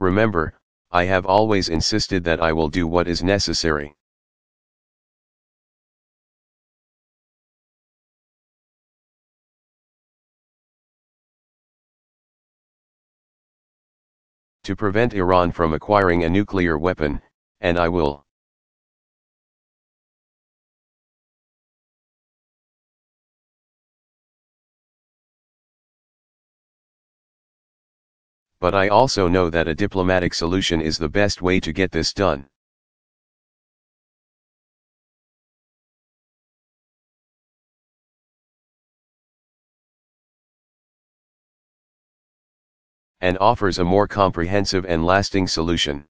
Remember, I have always insisted that I will do what is necessary. To prevent Iran from acquiring a nuclear weapon, and I will. But I also know that a diplomatic solution is the best way to get this done. And offers a more comprehensive and lasting solution.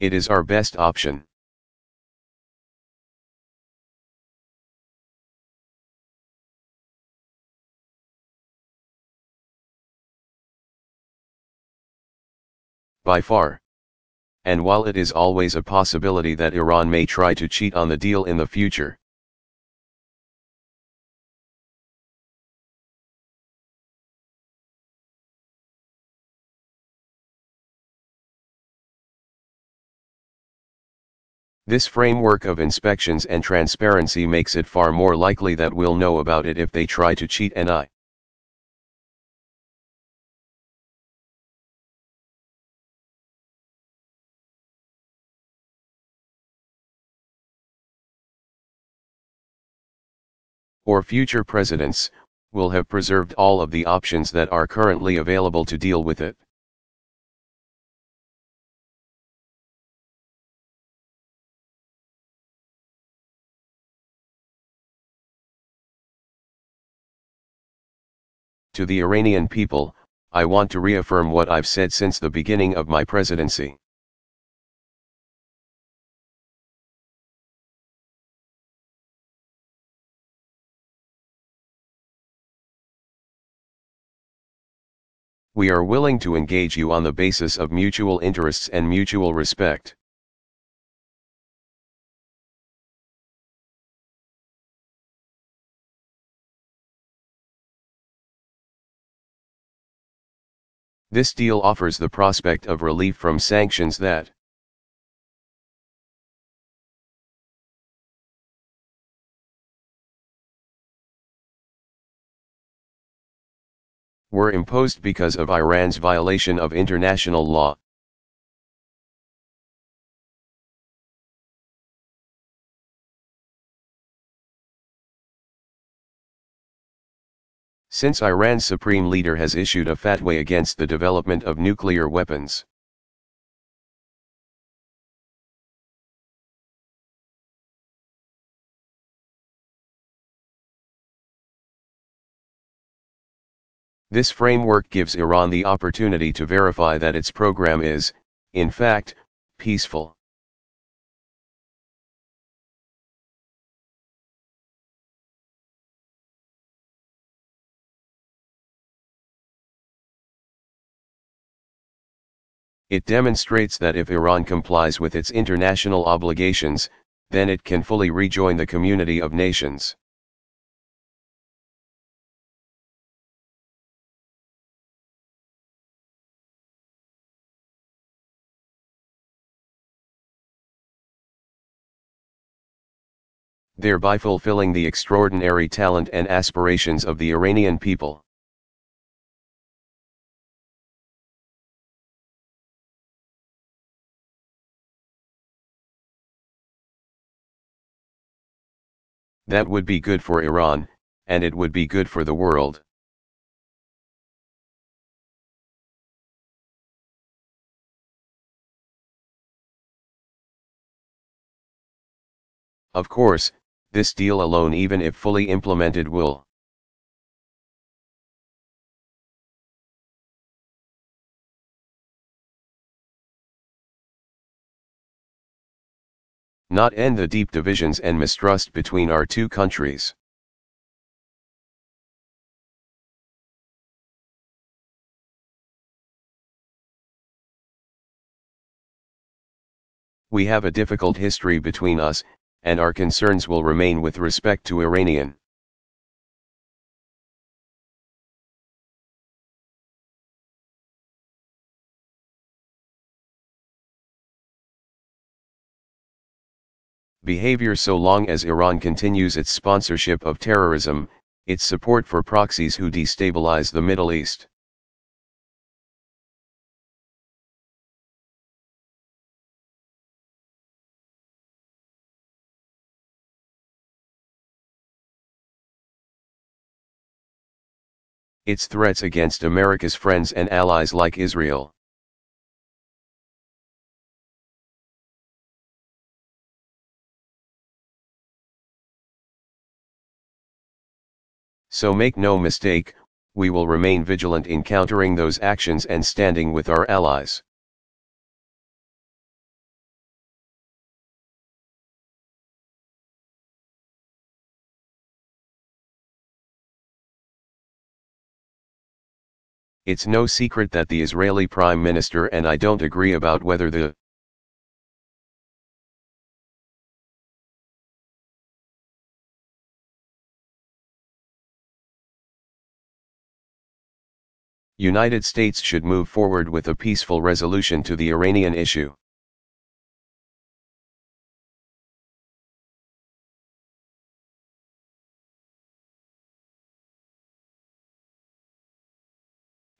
It is our best option. By far. And while it is always a possibility that Iran may try to cheat on the deal in the future, This framework of inspections and transparency makes it far more likely that we'll know about it if they try to cheat and I. or future presidents, will have preserved all of the options that are currently available to deal with it. To the Iranian people, I want to reaffirm what I've said since the beginning of my presidency. We are willing to engage you on the basis of mutual interests and mutual respect. This deal offers the prospect of relief from sanctions that, were imposed because of Iran's violation of international law. Since Iran's supreme leader has issued a fatwa against the development of nuclear weapons. This framework gives Iran the opportunity to verify that its program is, in fact, peaceful. It demonstrates that if Iran complies with its international obligations, then it can fully rejoin the community of nations. Thereby fulfilling the extraordinary talent and aspirations of the Iranian people. That would be good for Iran, and it would be good for the world. Of course, this deal alone even if fully implemented will not end the deep divisions and mistrust between our two countries. We have a difficult history between us, and our concerns will remain with respect to Iranian. behavior so long as Iran continues its sponsorship of terrorism, its support for proxies who destabilize the Middle East. Its threats against America's friends and allies like Israel. So make no mistake, we will remain vigilant in countering those actions and standing with our allies. It's no secret that the Israeli Prime Minister and I don't agree about whether the United States should move forward with a peaceful resolution to the Iranian issue.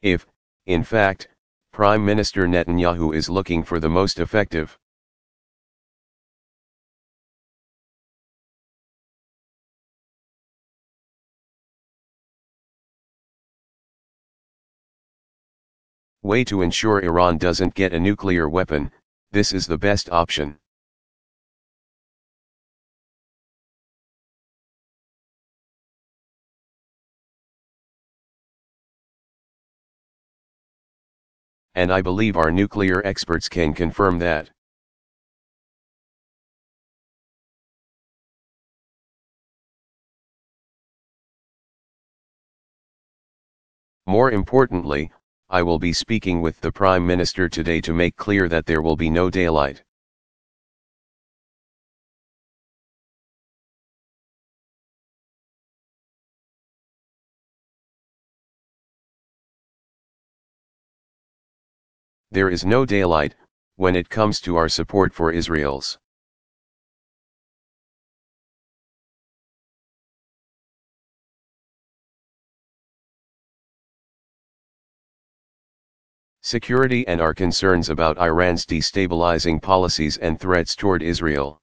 If, in fact, Prime Minister Netanyahu is looking for the most effective way to ensure Iran doesn't get a nuclear weapon, this is the best option. And I believe our nuclear experts can confirm that. More importantly, I will be speaking with the Prime Minister today to make clear that there will be no daylight. There is no daylight, when it comes to our support for Israel's. Security and our concerns about Iran's destabilizing policies and threats toward Israel.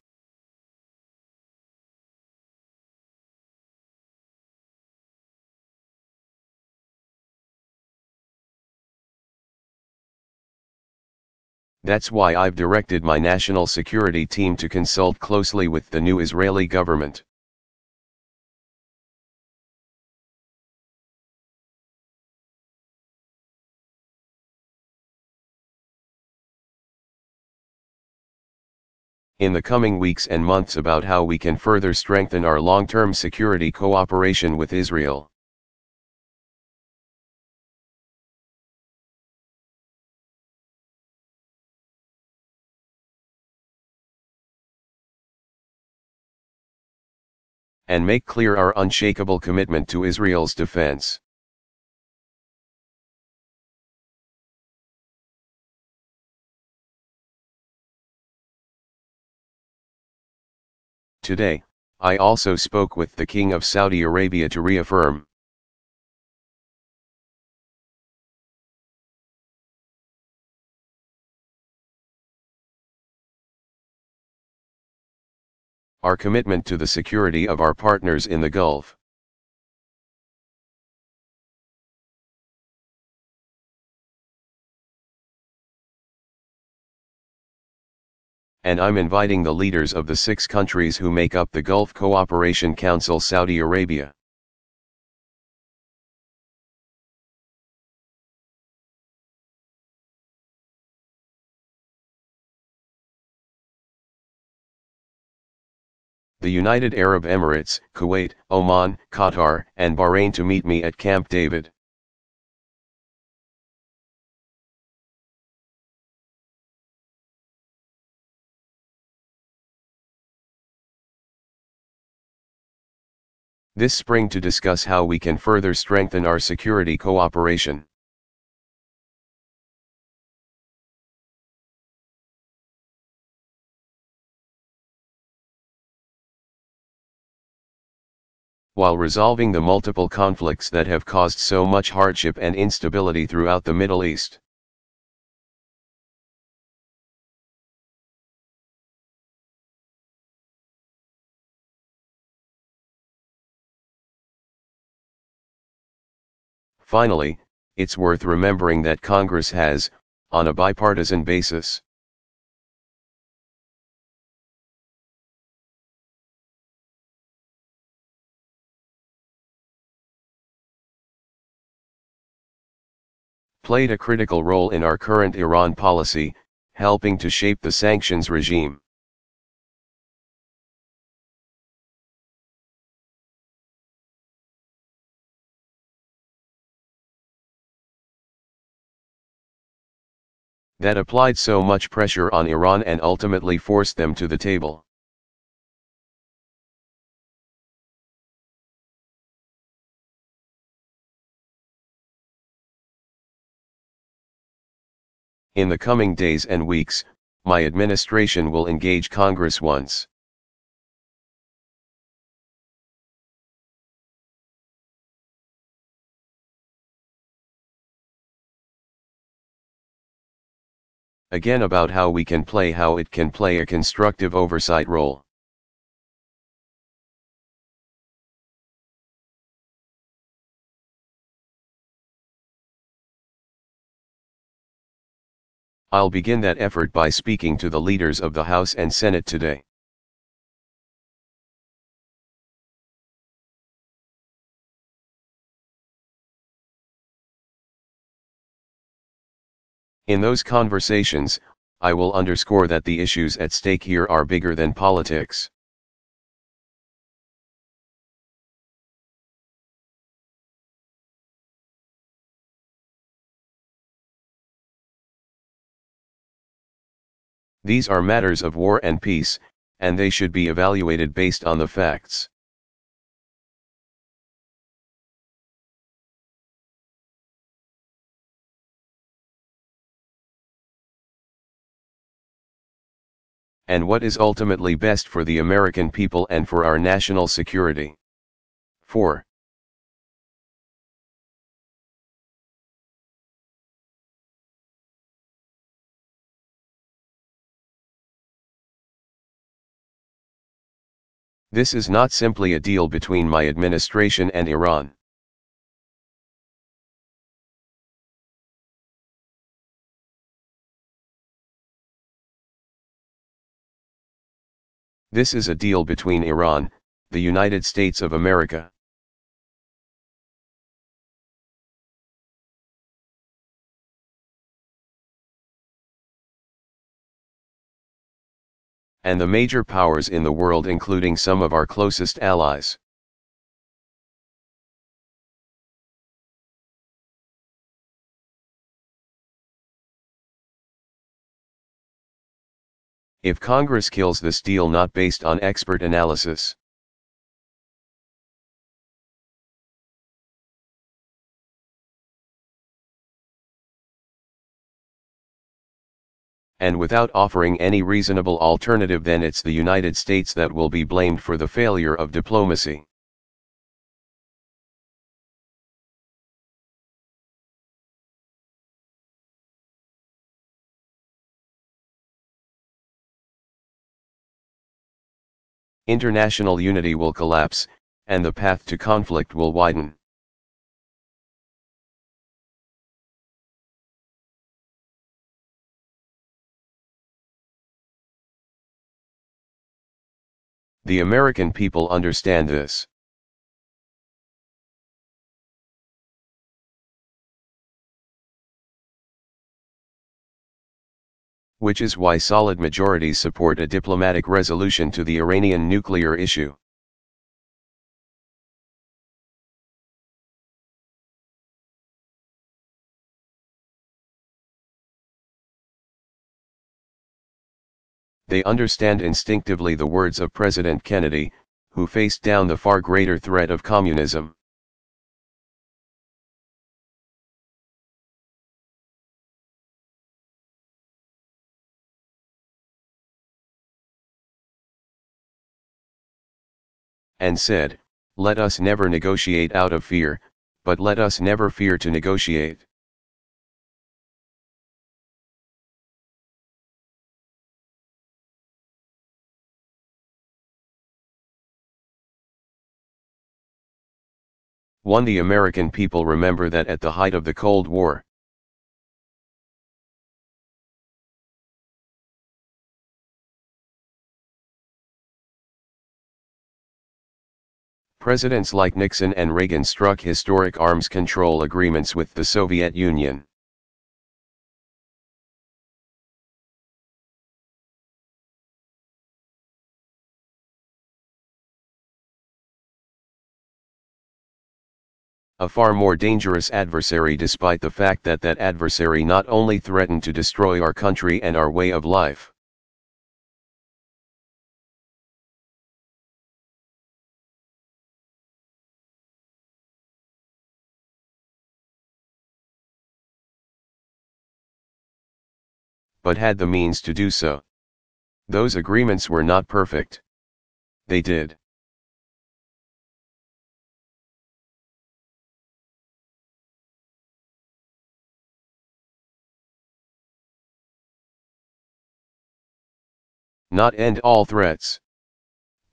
That's why I've directed my national security team to consult closely with the new Israeli government. in the coming weeks and months about how we can further strengthen our long-term security cooperation with Israel. And make clear our unshakable commitment to Israel's defense. Today, I also spoke with the King of Saudi Arabia to reaffirm our commitment to the security of our partners in the Gulf. And I'm inviting the leaders of the six countries who make up the Gulf Cooperation Council Saudi Arabia. The United Arab Emirates, Kuwait, Oman, Qatar, and Bahrain to meet me at Camp David. This spring to discuss how we can further strengthen our security cooperation. While resolving the multiple conflicts that have caused so much hardship and instability throughout the Middle East. Finally, it's worth remembering that Congress has, on a bipartisan basis, played a critical role in our current Iran policy, helping to shape the sanctions regime. that applied so much pressure on Iran and ultimately forced them to the table. In the coming days and weeks, my administration will engage Congress once. again about how we can play how it can play a constructive oversight role. I'll begin that effort by speaking to the leaders of the House and Senate today. In those conversations, I will underscore that the issues at stake here are bigger than politics. These are matters of war and peace, and they should be evaluated based on the facts. and what is ultimately best for the American people and for our national security. 4. This is not simply a deal between my administration and Iran. This is a deal between Iran, the United States of America. And the major powers in the world including some of our closest allies. if Congress kills this deal not based on expert analysis. And without offering any reasonable alternative then it's the United States that will be blamed for the failure of diplomacy. international unity will collapse, and the path to conflict will widen. The American people understand this. which is why solid majorities support a diplomatic resolution to the Iranian nuclear issue. They understand instinctively the words of President Kennedy, who faced down the far greater threat of communism. and said, let us never negotiate out of fear, but let us never fear to negotiate. One the American people remember that at the height of the Cold War. Presidents like Nixon and Reagan struck historic arms control agreements with the Soviet Union. A far more dangerous adversary despite the fact that that adversary not only threatened to destroy our country and our way of life. but had the means to do so. Those agreements were not perfect. They did. Not end all threats.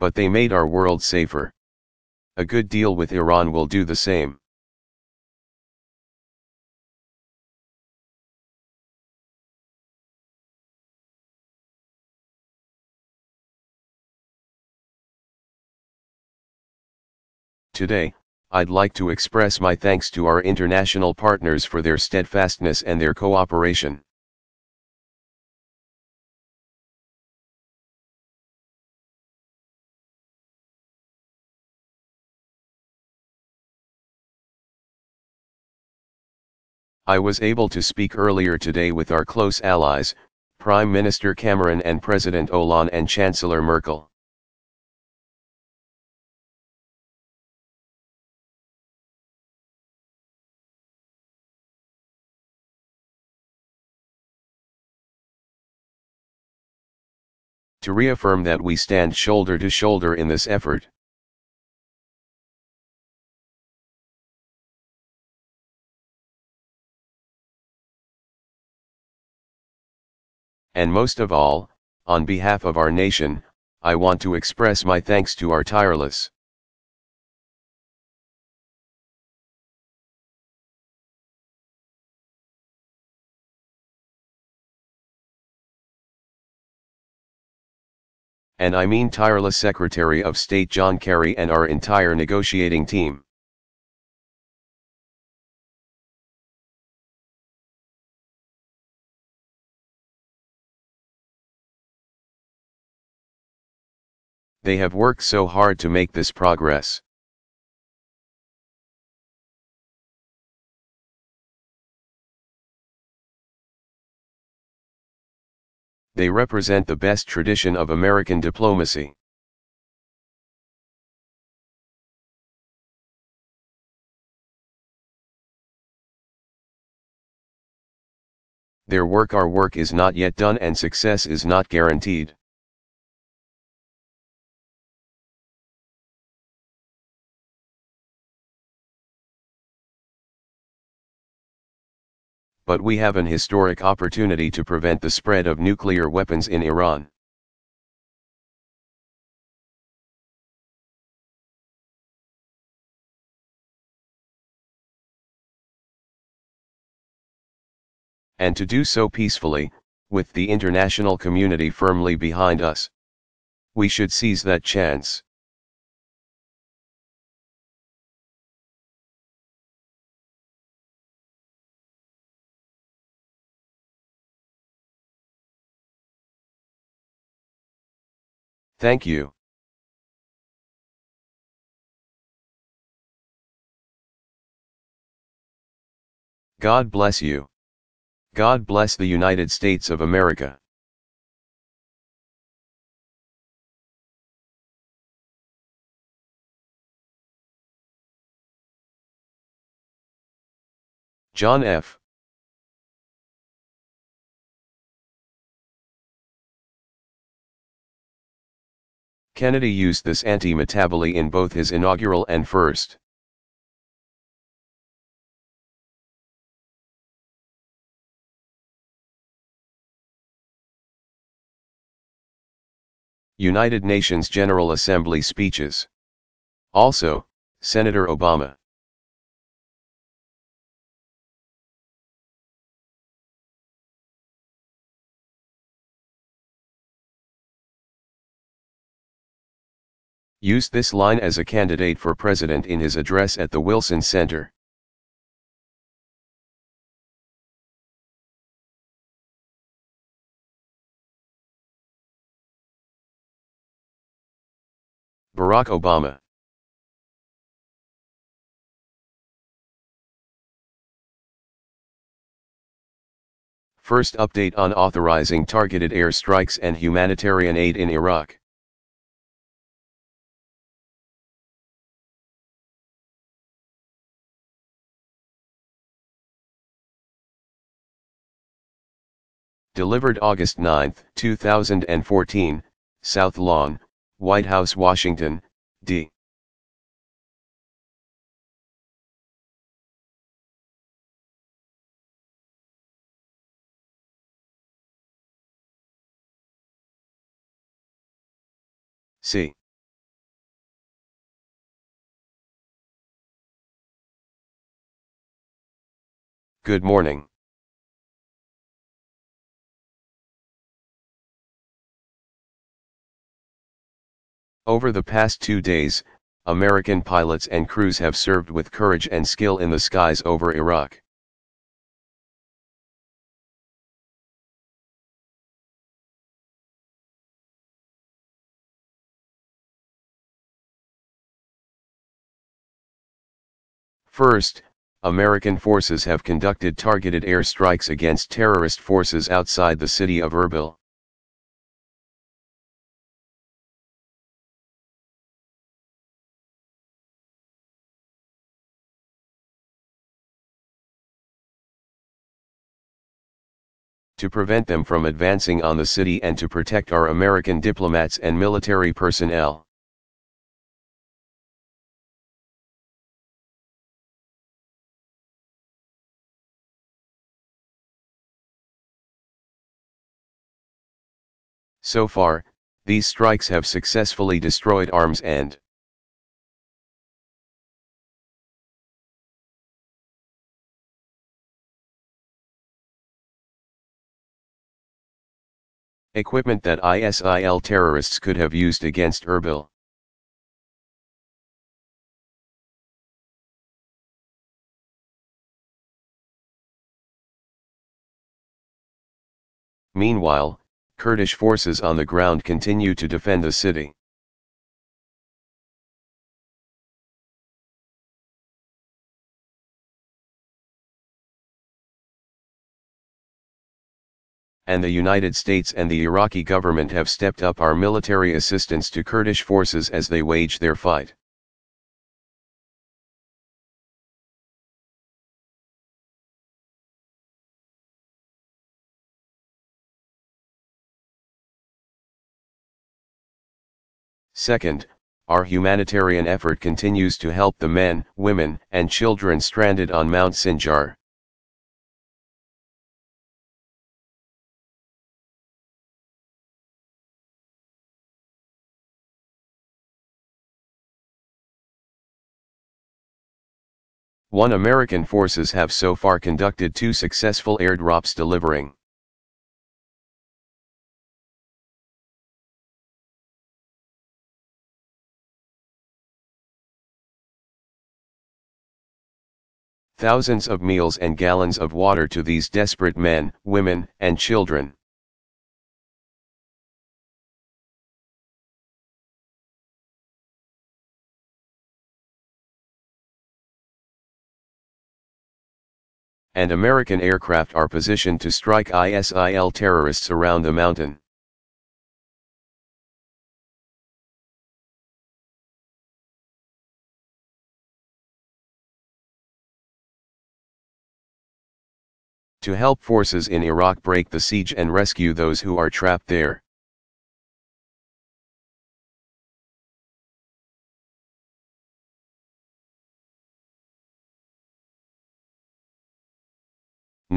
But they made our world safer. A good deal with Iran will do the same. Today, I'd like to express my thanks to our international partners for their steadfastness and their cooperation. I was able to speak earlier today with our close allies, Prime Minister Cameron and President Hollande and Chancellor Merkel. To reaffirm that we stand shoulder to shoulder in this effort. And most of all, on behalf of our nation, I want to express my thanks to our tireless and I mean tireless Secretary of State John Kerry and our entire negotiating team. They have worked so hard to make this progress. They represent the best tradition of American diplomacy. Their work our work is not yet done and success is not guaranteed. But we have an historic opportunity to prevent the spread of nuclear weapons in Iran. And to do so peacefully, with the international community firmly behind us. We should seize that chance. Thank you. God bless you. God bless the United States of America. John F. Kennedy used this antimetabole in both his inaugural and first. United Nations General Assembly speeches. Also, Senator Obama. Used this line as a candidate for president in his address at the Wilson Center. Barack Obama First update on authorizing targeted airstrikes and humanitarian aid in Iraq. Delivered August 9, 2014, South Lawn, White House, Washington, D. C. Good morning. Over the past two days, American pilots and crews have served with courage and skill in the skies over Iraq. First, American forces have conducted targeted airstrikes against terrorist forces outside the city of Erbil. To prevent them from advancing on the city and to protect our American diplomats and military personnel. So far, these strikes have successfully destroyed arms and Equipment that ISIL terrorists could have used against Erbil. Meanwhile, Kurdish forces on the ground continue to defend the city. And the United States and the Iraqi government have stepped up our military assistance to Kurdish forces as they wage their fight. Second, our humanitarian effort continues to help the men, women, and children stranded on Mount Sinjar. One American forces have so far conducted two successful airdrops delivering thousands of meals and gallons of water to these desperate men, women, and children. And American aircraft are positioned to strike ISIL terrorists around the mountain. To help forces in Iraq break the siege and rescue those who are trapped there.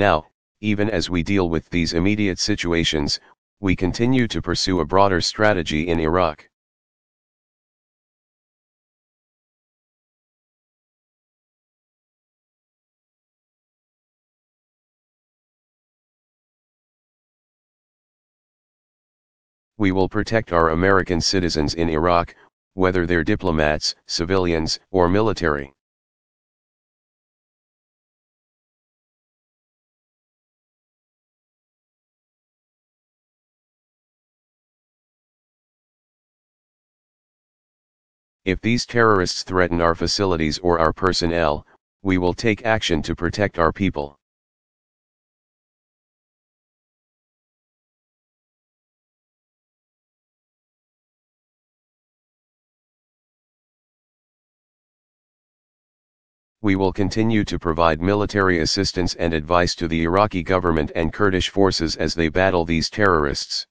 Now, even as we deal with these immediate situations, we continue to pursue a broader strategy in Iraq. We will protect our American citizens in Iraq, whether they're diplomats, civilians, or military. If these terrorists threaten our facilities or our personnel, we will take action to protect our people. We will continue to provide military assistance and advice to the Iraqi government and Kurdish forces as they battle these terrorists.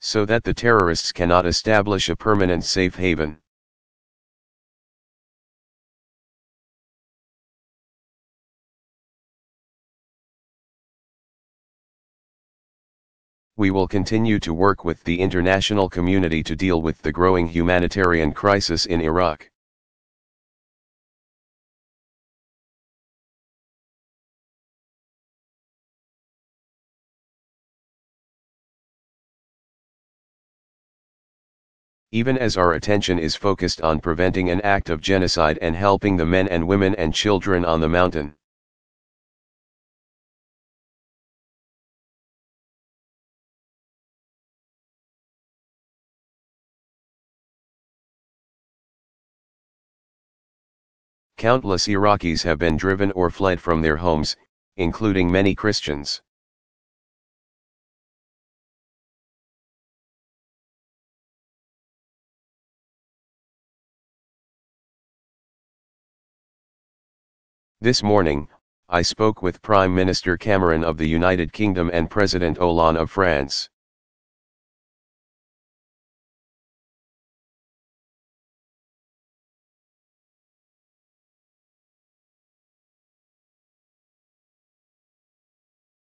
So that the terrorists cannot establish a permanent safe haven. We will continue to work with the international community to deal with the growing humanitarian crisis in Iraq. Even as our attention is focused on preventing an act of genocide and helping the men and women and children on the mountain. Countless Iraqis have been driven or fled from their homes, including many Christians. This morning, I spoke with Prime Minister Cameron of the United Kingdom and President Hollande of France.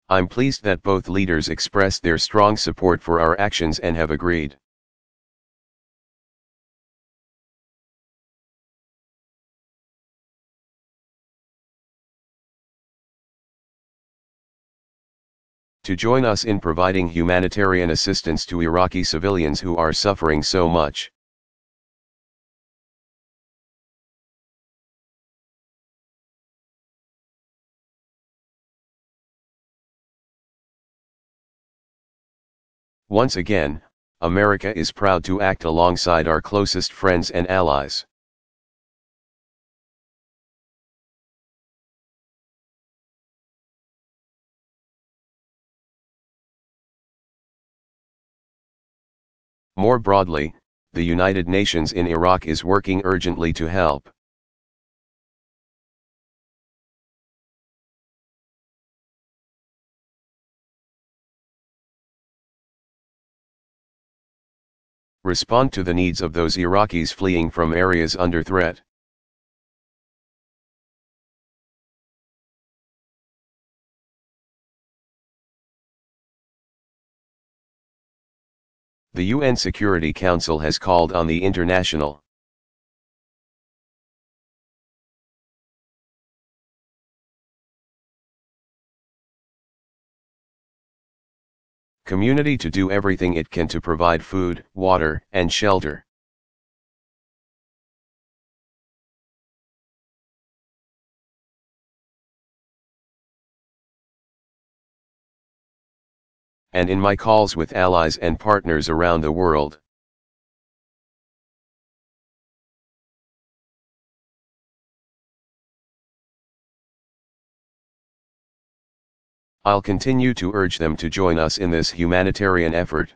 I'm pleased that both leaders expressed their strong support for our actions and have agreed. To join us in providing humanitarian assistance to Iraqi civilians who are suffering so much. Once again, America is proud to act alongside our closest friends and allies. More broadly, the United Nations in Iraq is working urgently to help. Respond to the needs of those Iraqis fleeing from areas under threat. The UN Security Council has called on the international community to do everything it can to provide food, water, and shelter. And in my calls with allies and partners around the world. I'll continue to urge them to join us in this humanitarian effort.